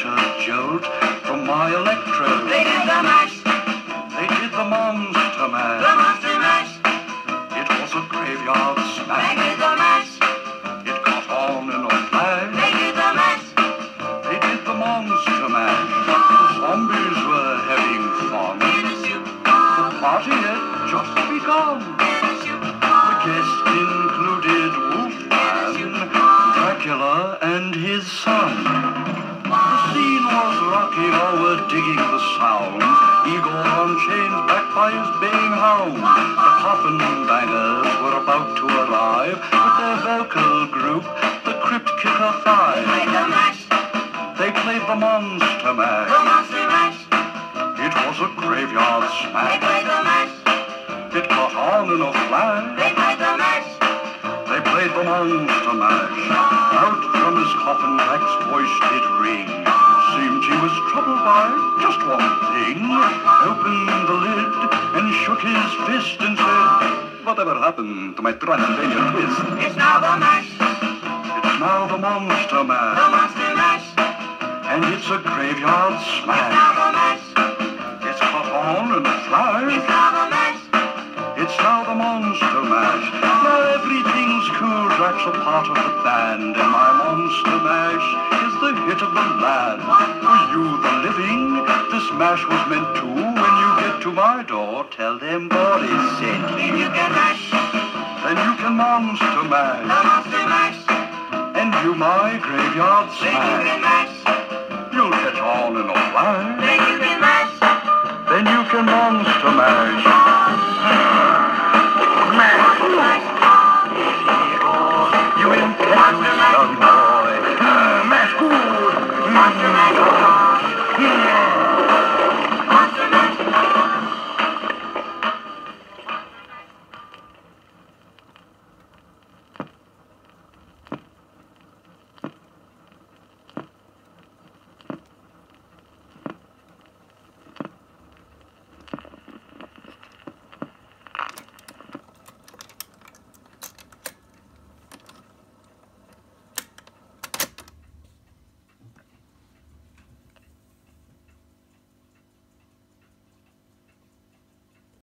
Jolt from my electrode. They did the mash, They did the monster mash. the monster mash. It was a graveyard smash. They did the mash, It caught on in a flash. they did the mash. They did the monster mash. The zombies were having fun. In a shoot, The party had just begun. in a shoot, The guests included Wolfman, Dracula, and his son. The scene was rocking, all were digging the sound. Igor on chains, backed by his baying hound. The coffin bangers were about to arrive with their vocal group, the Crypt Kicker Five. played the mash, They played the Monster Mash. It was a graveyard smash. played the mash, It caught on in a flash. The monster mash. Out from his coffin, Drac's voice did ring. Seemed he was troubled by just one thing. Opened the lid and shook his fist and said, Whatever happened to my Transylvania twist? It's now the mash, It's now the monster the mash, monster mash. and it's a graveyard smash. A part of the band, and my monster mash is the hit of the land. For you, the living, this mash was meant to. When you get to my door, tell them Boris sent If you. you can mash, Then you can monster the mash, monster mash. and you my graveyard Then you can mash, You'll in a flash. then you can mash. Then you can monster mash. Yeah.